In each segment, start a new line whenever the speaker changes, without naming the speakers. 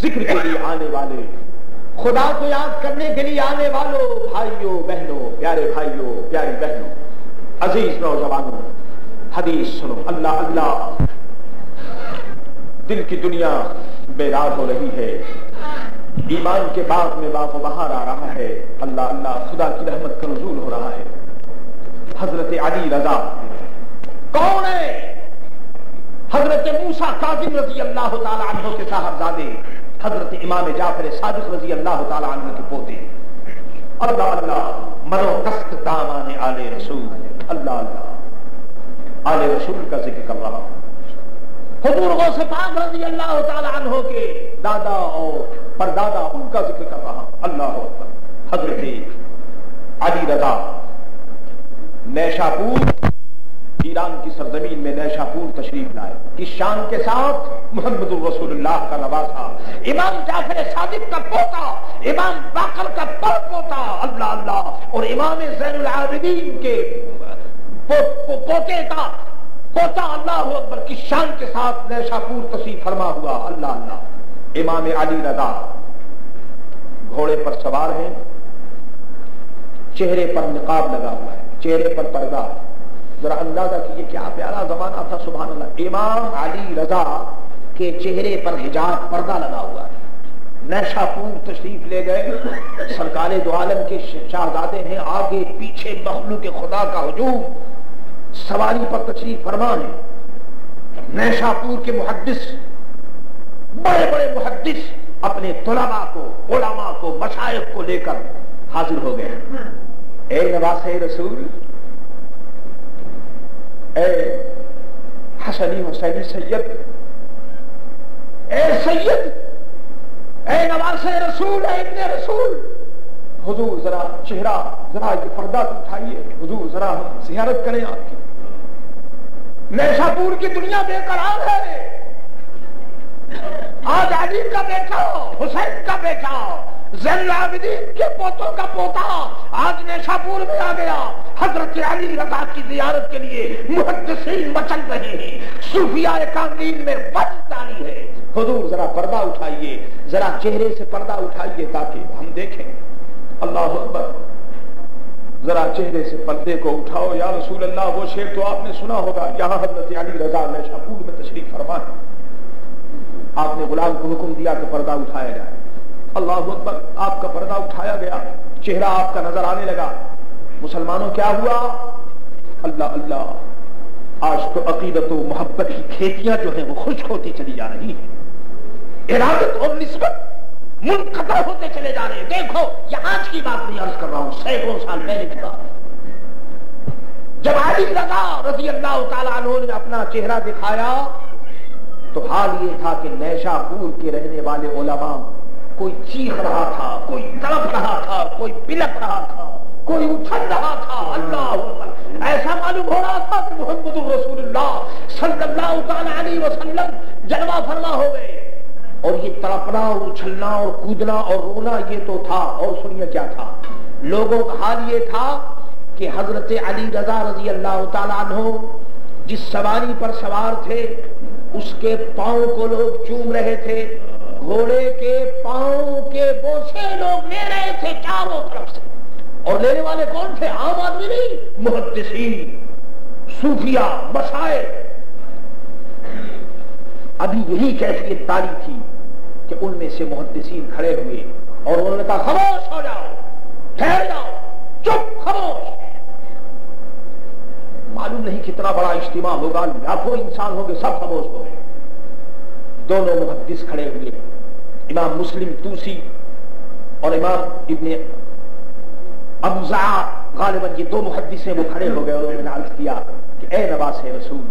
ज़िक्र के लिए आने वाले। खुदा को याद करने के लिए आने वालों, भाइयों, बहनों, प्यारे भाइयों, प्यारी बहनों, अज़ीज़ नौजवानों, हदीस सुनो। अल्लाह अल्लाह, दिल की दुनिया बेदार हो रही है। ईमान के बाद में बाप बहार आ रहा है। अल्लाह अल्लाह, खुदा की रहमत का हो रहा है। हज़रत अली रजा। कौन है? हज़रत मूसा काजिम रज़ी अल्लाह तु के साहबजादे, हज़रत इमाम जाफ़र सादिक रज़ी अल्लाह तु के पोते। अल्लाह अल्लाह मनो कस्त दामान आले रसूल। अल्लाह अल्लाह, आले रसूल का ज़िक्र कर रहा हूँ। हजूर गौसे पाक रज़ी अल्लाह तहो के दादा और परदादा, उनका ज़िक्र कर रहा अल्लाह हज़रत अली रजा, नैशापुर ईरान की सरजमीन में नैशापुर तशरीफ़ लाए। कि शान के साथ मोहम्मद रसूलुल्लाह का नवासा इमाम जाफ़र सादिक का पोता इमाम बाकर का पर पोता अल्लाह अल्लाह और इमाम जैनुल आबिदीन के पो, पो, पोते का पोता अल्लाह अकबर की शान के साथ नैशापुर तसीफ फरमा हुआ अल्लाह अल्लाह। इमाम अली रजा घोड़े पर सवार हैं चेहरे पर निकाब लगा हुआ है चेहरे पर पर्दा है। जरा अंदाज़ा कीजिए, क्या प्यारा जमाना था सुबह इमाम अली रजा के चेहरे पर हिजाब पर्दा लगा हुआ है। नैशापुर तशरीफ़ ले गए। सरकार दो आलम के शाहजादे हैं, आगे पीछे मखलू के खुदा का हजूम। सवारी पर तशरीफ़ फरमा है। नैशापुर के मुहदस बड़े बड़े मुहदस अपने तुलबा को ओलामा को मशायक को लेकर हाजिर हो गए ए नवास रसूल हसनी हुसैनी सैयद। ए सैयद! ए, नवास रसूल, ए, इब्ने रसूल! हुजूर, जरा चेहरा, जरा ये पर्दा उठाइए। हुजूर, जरा हम जियारत करें आपकी। नैशापुर की दुनिया बेकरार है। आज अली का बेटा, हुसैन का बेटा जैनलाबिदीन के पोतों का पोता आज नैशापुर में आ गया। जियारत के लिए मुहदसिन मचल रहे हैं। सूफिया में बचदारी है। हुजूर, जरा पर्दा उठाइए। जरा चेहरे से पर्दा उठाइए ताकि हम देखें। अल्लाह जरा चेहरे से पर्दे को उठाओ। या रसूल अल्लाह वो शेर तो आपने सुना होगा। यहाँ हज़रत अली रजा ने शाहपुर में तशरीफ़ फरमा आपने गुलाम को हुक्म दिया कि पर्दा उठाया जाए। अल्लाह आपका पर्दा उठाया गया। चेहरा आपका नज़र आने लगा। मुसलमानों क्या हुआ? अल्लाह अल्लाह, आज तो अकीदत मोहब्बत की खेतियाँ जो है वो खुश्क होती चली जा रही है। इरादत और निस्बत मुनकता होते चले जा रहे हैं। देखो, ये आज की बात नहीं अर्ज़ कर रहा हूँ, सैकड़ों साल पहले की बात। जब आली लगा रज़ी अल्लाह तला ने अपना चेहरा दिखाया तो हाल ये था कि नैशापुर के रहने वाले ओलमा कोई चीख रहा था, कोई तड़प रहा था, कोई बिलक रहा था। कोई उछल रहा था, अल्लाह ऐसा मालूम हो रहा था कि मोहम्मद रसूलुल्लाह जलवा फरमा हो गए और ये तड़पना और उछलना और कूदना और रोना ये तो था, और सुनिए क्या था। लोगों का हाल ये था कि हज़रत अली रजा रज़ी अल्लाह तहो जिस सवारी पर सवार थे, उसके पाँव को लोग चूम रहे थे। घोड़े के पाँव के बोसे लोग ले रहे थे चारों तरफ़ से। और लेने वाले कौन थे? आम आदमी नहीं मुहदसी सूफिया बसाए अभी यही कैफियत तारी थी कि उनमें से मुहदसिन खड़े हुए और उन्होंने कहा, खामोश हो जाओ, ठहर जाओ, चुप, खामोश। मालूम नहीं कितना बड़ा इज्तिमा होगा, लाखों इंसान होंगे, सब खामोश हो गए। दोनों मुहदस खड़े हुए, इमाम मुस्लिम, तूसी और इमाम इब्ने अबजा गालिबन ये दो मुहदस हैं, वो खड़े हो गए उन्होंने अर्ज़ किया कि ए नवास रसूल,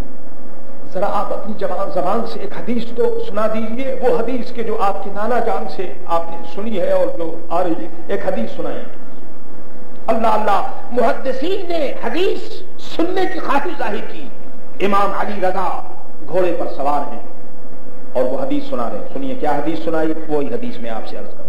जरा आप अपनी जबान जबान से एक हदीस तो सुना दीजिए। वो हदीस के जो आपके नाना जान से आपने सुनी है और जो आ रही है, एक हदीस सुनाई अल्लाह अल्लाह मुहदसिन ने हदीस सुनने की ख्वाहिश ज़ाहिर की। इमाम अली रजा घोड़े पर सवार हैं और वो हदीस सुना रहे सुनिए, क्या हदीस सुनाई? वही हदीस में आपसे अर्ज़ कर।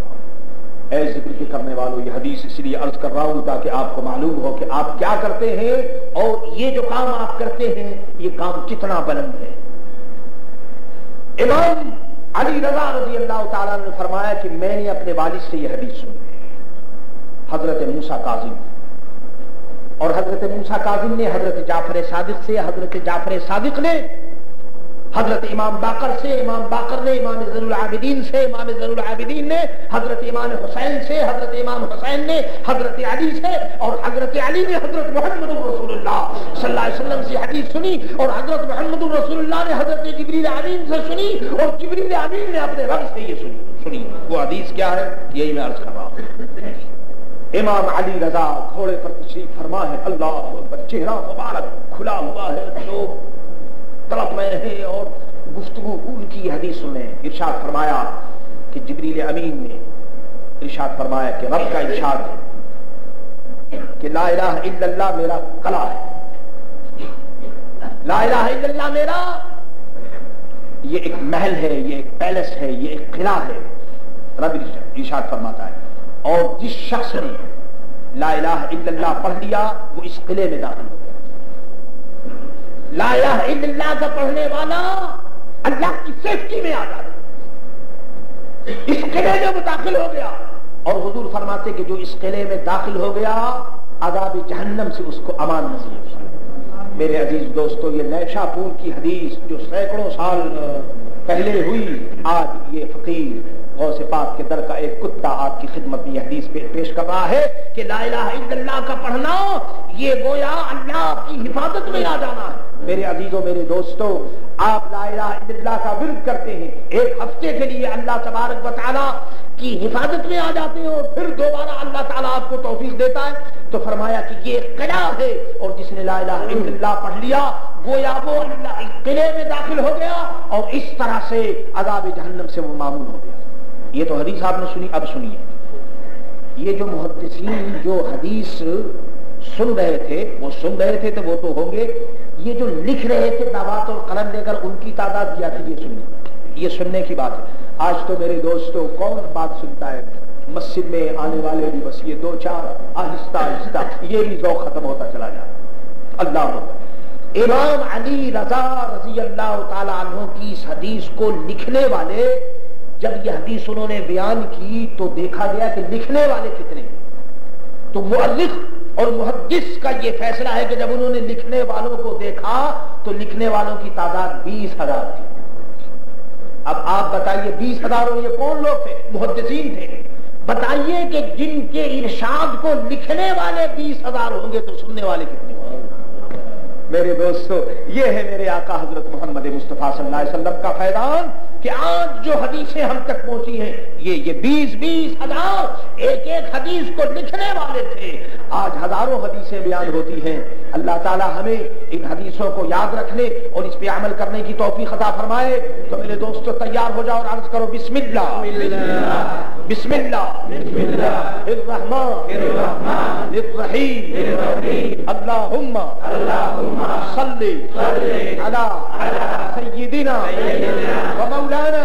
ऐ ज़िक्र के करने वालों, ये हदीस इसलिए अर्ज़ कर रहा हूँ ताकि आपको मालूम हो कि आप क्या करते हैं और ये जो काम आप करते हैं, ये काम कितना बुलंद है। इमाम अली रजा रज़ी अल्लाह ताला ने फरमाया कि मैंने अपने वालिद से यह हदीस सुनी हज़रत मूसा काजिम। और हज़रत मूसा काजिम ने हज़रत जाफ़र सादिक से हज़रत जाफ़र सादिक ने हज़रत इमाम बाकर से, इमाम बाकर ने, इमाम जरुल आबिदीन से, इमाम जरुल आबिदीन ने, हज़रत इमाम हुसैन से, हज़रत इमाम हुसैन ने, हज़रत अली से और हज़रत अली ने हज़रत मोहम्मद रसूलुल्लाह। से हदीस सुनी और हज़रत मोहम्मद रसूलुल्लाह ने हज़रत जबरील अमीन से सुनी और जबरील अमीन ने अपने रब से ये सुनी। सुनी। वो हदीस क्या है? यही मैं अर्ज़ कर रहा हूँ। इमाम अली रजा घोड़े पर तशरीफ़ फरमा है, अल्लाह चेहरा मुबारक, खुला हुआ है, लोग तड़प रहे हैं और गुफ्तगु उनकी हदीस में इर्शाद फरमाया कि जबरील अमीन ने इरशाद फरमाया कि रब का इरशाद है कि ला इल्लल्लाह मेरा कला है। ला इल्लल्लाह मेरा, ये एक महल है, ये एक पैलेस है, ये एक किला है। रब इरशाद फरमाता है। और जिस शख्स ने ला इल्लल्लाह पढ़ लिया, वो इस किले में दाखिल हो लाया का पढ़ने वाला अल्लाह की सेफ्टी में आ जाता इस किले में वो दाखिल हो गया। और हजूर फरमाते कि जो इस किले में दाखिल हो गया आजाब जहन्नम से उसको अमान नसीब मेरे अज़ीज़ दोस्तों ये नैशापुर की हदीस जो सैकड़ों साल पहले हुई आज ये फकीर गौ से पाक के दर का एक कुत्ता आपकी खिदमत में हदीस पे, पेश कर रहा है कि ला का पढ़ना ये गोया अल्लाह की हिफाजत में आ जाना है। मेरे अजीजों, मेरे दोस्तों, आप ला का विरुद्ध करते हैं। एक हफ़्ते के लिए अल्लाह तबारक बताना की हिफाजत में आ जाते हैं फिर दोबारा अल्लाह ताला आपको तौफीक देता है। तो फरमाया कि ये किला है और जिसने ला इला पढ़ लिया, गोया वो किले में दाखिल हो गया और इस तरह से अदाब जहन्नम से वो मामून हो गया। ये तो हदीस आपने सुनी, अब सुनिए। ये जो मुहदसिन जो हदीस सुन रहे थे, वो सुन रहे थे तो वो तो होंगे। ये जो लिख रहे थे दावात और कलम लेकर उनकी तादाद क्या थी ये सुनिए ये सुनने की बात है। आज तो मेरे दोस्तों कौन बात सुनता है? मस्जिद में आने वाले भी बस ये दो चार आहिस्ता आहिस्ता, ये भी जौ खत्म होता चला जाए। अल्लाह इमाम अली रजा रज़ी अल्लाह तु की इस हदीस को लिखने वाले, जब यह हदीस उन्होंने बयान की तो देखा गया कि लिखने वाले कितने तो मुअल्लिफ और मुहदस का यह फैसला है कि जब उन्होंने लिखने वालों को देखा तो लिखने वालों की तादाद बीस हज़ार थी। अब आप बताइए, बीस हज़ार ये कौन लोग थे? मुहदसिन थे। बताइए कि जिनके इरशाद को लिखने वाले बीस हज़ार होंगे तो सुनने वाले कितने होंगे? मेरे दोस्तों, ये है मेरे आका हज़रत मोहम्मद मुस्तफ़ा सल्लल्लाहु अलैहि वसल्लम का फैदान कि आज जो हदीसें हम तक पहुँची हैं ये ये बीस बीस हज़ार एक एक हदीस को लिखने वाले थे। आज हज़ारों हदीसें बयान होती हैं। अल्लाह ताला हमें इन हदीसों को याद रखने और इस पे अमल करने की तोहफी खता फरमाए। तो मेरे दोस्तों तैयार हो जाओ और अर्ज़ करो बिस्मिल्ला बिस्मिल्ला सैदिना मौलाना।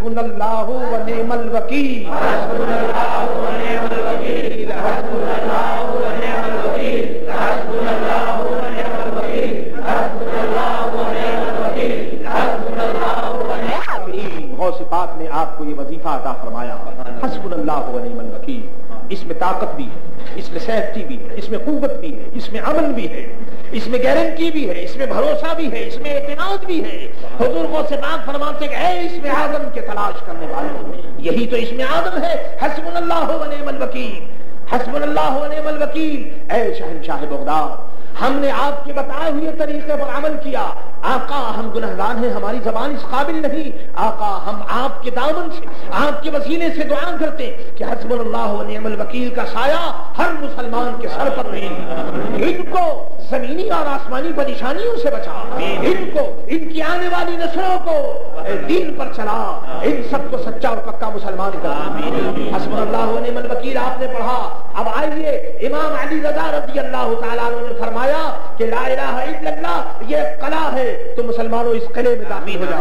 हसबुल्लाहु व नेमल वकील। हसबुल्लाहु व नेमल वकील। सिफात ने आपको ये वजीफा अदा फरमाया। हसबुल्लामन वकील। इसमें ताकत भी है, इसमें सेहती भी है, इसमें कुत भी है, इसमें अमन भी है, इसमें गारंटी भी है, इसमें भरोसा भी है, इसमें एतनाद भी है। बुज़ुर्गों से बात फरमाते हैं इसमें आदम के तलाश करने वाले यही तो इसमें आदम है हसबुल्लामन वकील। हसबुल्लामल वकील ए शहनशाह बगदाद, हमने आपके बताए हुए तरीके पर अमल किया आका, हम गुनहगार हैं, हमारी जबान इस काबिल नहीं। आका, हम आपके दामन से, आपके वसीले से दुआ करते कि हसबुल्लाह वकील का साया हर मुसलमान के सर पर नहीं। इनको जमीनी और आसमानी परेशानियों से बचा। इनको इनकी आने वाली नस्लों को दीन पर चला। इन सबको सच्चा और पक्का मुसलमान करा। वकील आपने पढ़ा। अब आइए इमाम अली रजा रज़ी अल्लाह ने फरमाया कि ला इलाहा इल्लल्लाह ये कला है तो मुसलमानों इस कले में दाखिल हो जाओ।